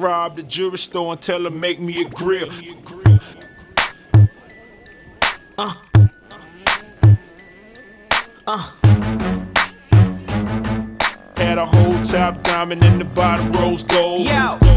rob the jewelry store and tell her make me a grill. Uh. Uh. Had a whole top diamond in the bottom rose gold. Yo.